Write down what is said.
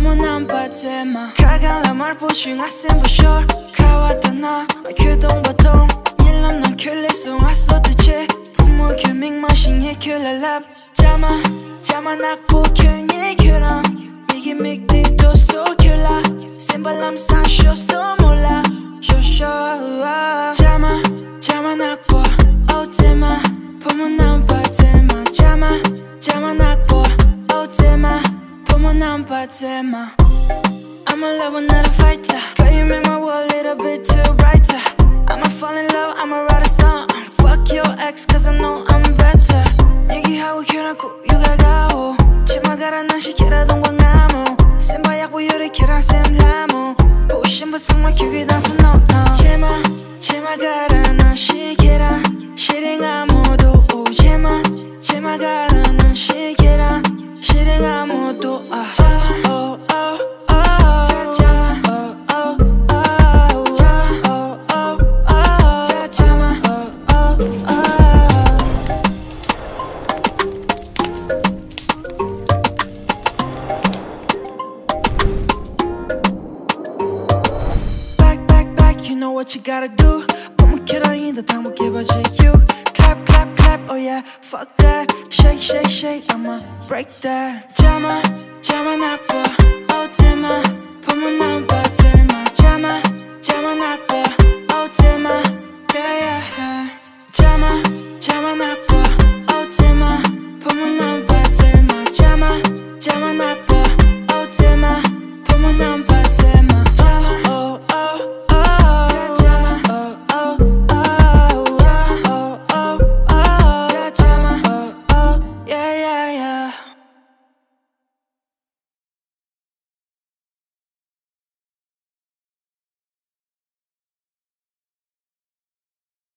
Como nan pa tema Kagan la mar po shung asen bu shor Kawa dana a kyo dong ba dong Yelam nan kyo le sung aso te che Pumo kyo ming ma shing ye kyo la lab Jama, jama nak po kyo nye kyo rang Migi mig di do so kyo la Simba lam sa sho so mo la Sho sho ua Jama, jama nak tema. I'm a lover, not a fighter. Girl, you make my world a little bit too brighter. I'ma fall in love, I'ma write a song. Fuck your ex, cause I know I'm better. 얘기하고 결혼하고 육아가오. 치마가라 난 시키라던 광나무. 쌤바야고 요리키란 쌤라 know what you gotta do. Como in ainda tá vou give it to you Clap, clap, clap, oh yeah, fuck that. Shake, shake, shake, I'ma break that. Jama, jama 나빠, 어제마 보면 난 버텨마 Jama, jama 나빠, 어제마 oh, Yeah, yeah, yeah. Jama, jama 나빠, 어제마 보면 난 버텨마 Jama, jama na